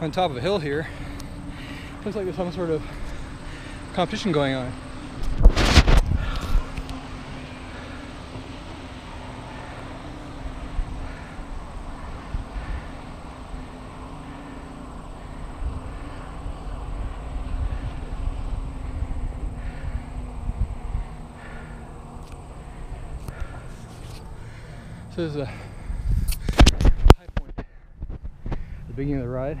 on top of a hill here. Looks like there's some sort of competition going on. This is a high point, the beginning of the ride.